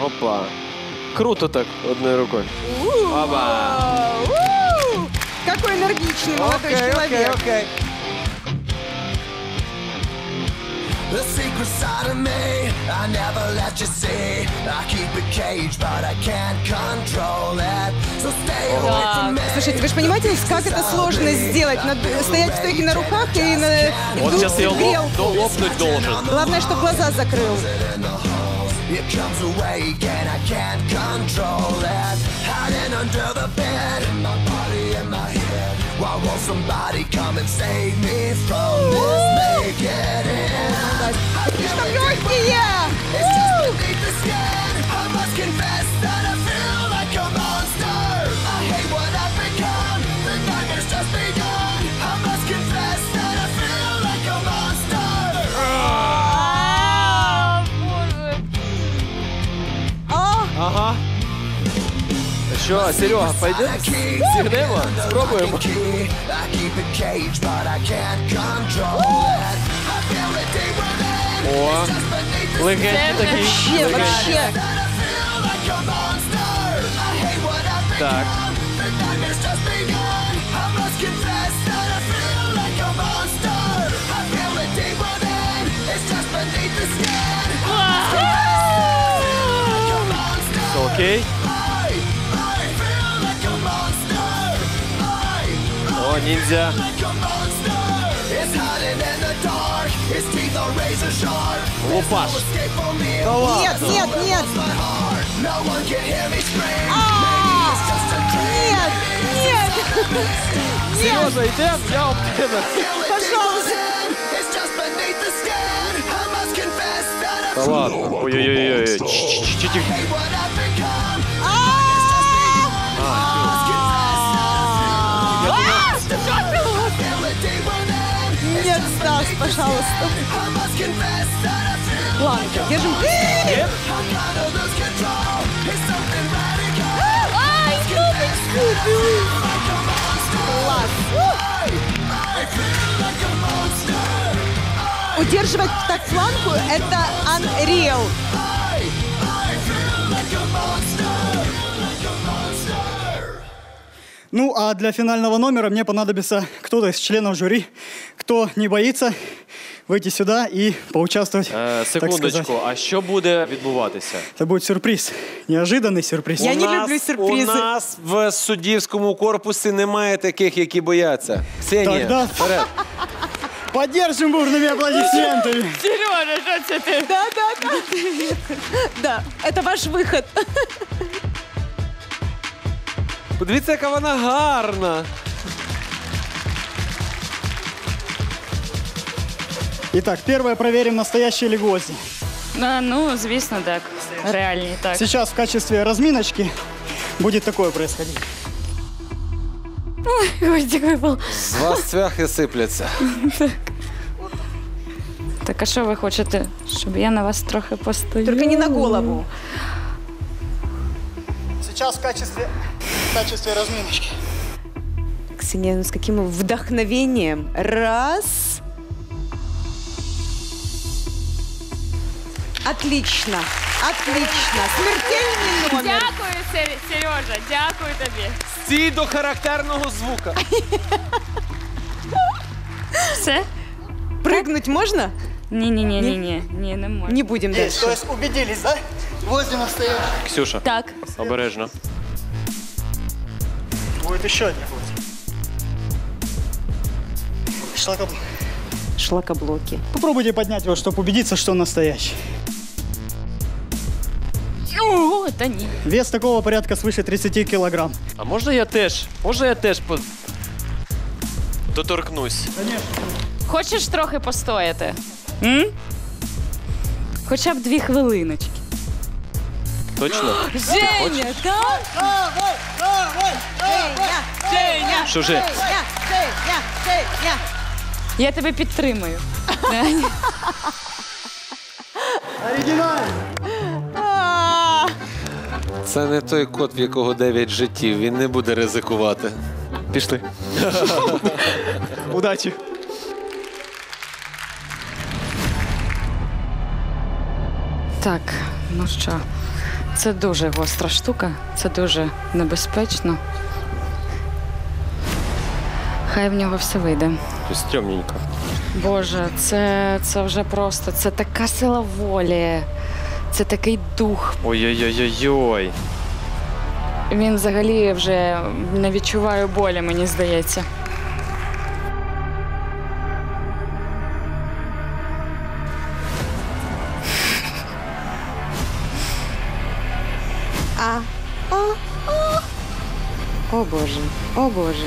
Опа. Круто так, одною рукою. Оба. У! Какой энергичный молодой человек. окей. The secret side of me, I never let you see. I keep it caged, but I can't control it. So stay away from me. Слушайте, вы же понимаете, как это сложно сделать? Надо стоять в стойке на руках и на Вот сейчас я лопнуть должен. Главное, чтобы глаза закрыл. It comes awake and I can't control it Hiding under the bed In my body, in my head Why won't somebody come and save me from this? Make it stop your fear. I feel it deep within. О, легенький такий. вообще, легенький. вообще. That I feel Hear me scream. А, It's just a dream. Нет, нет! Сережа, йдем, я об тебе. Feel it Пожалуйста. deep within. It's just пожалуйста. Ладно, держим. Удерживать так фланку – это unreal. Ну, а для финального номера мне понадобится кто-то из членов жюри, кто не боится выйти сюда и поучаствовать, Е, так сказать. секундочку, а що буде відбуватися? Это будет сюрприз, неожиданный сюрприз. Я У не нас- люблю сюрпризи. У нас в суддівському корпусі немає таких, які бояться. Ксенія, Тогда- вперед. Поддержим бурными аплодисментами. Сережа, что це ти? Да, да, да. Да, это ваш выход. Подивіться, яка вона гарна. Итак, первое проверим, настоящие ли гвозди. А, ну, звісно, так. Реальні, так. Сейчас в качестве разминочки будет такое происходить. Гвоздик випав. З вас цвяхи сипляться. Так, а що ви хочете? Щоб я на вас трохи постояла? Только не на голову. Сейчас в качестве, в качестве разминочки. Ксения, ну с каким вдохновением. Раз. Отлично. Отлично. Смертельный номер. Дякую, Сер- Сережа, дякую тобі. Стій до характерного звука. Все? Прыгнуть можно? Ні, ні, ні, ні, ні, ні, не можу. Не будем То дальше. есть убедились, да? Гвозди настоящие. Ксюша, Так. обережно. Будет еще один гвоздь. Шлакоблок. Шлакоблоки. Попробуйте поднять его, чтобы убедиться, что он настоящий. О, та ні. Вес такого порядка свыше 30 килограмм. А можна я теж? Можна я теж по... доторкнусь? Хочеш трохи постояти? М? Хоча б дві хвилиночки. Точно? Женя, да? Женя, Що же? Женя, Женя, Женя. Я тебе підтримую. Оригинально. А, Це не той кот, в якого 9 життів. Він не буде ризикувати. Пішли. Удачі. Так, ну що, Це дуже гостра штука, це дуже небезпечно. Хай в нього все вийде. Тут. Боже, це, це вже просто це така сила волі, це такий дух. Ой-ой-ой-ой-ой. Він взагалі вже не відчуває болі, мені здається. А. О Боже, о Боже.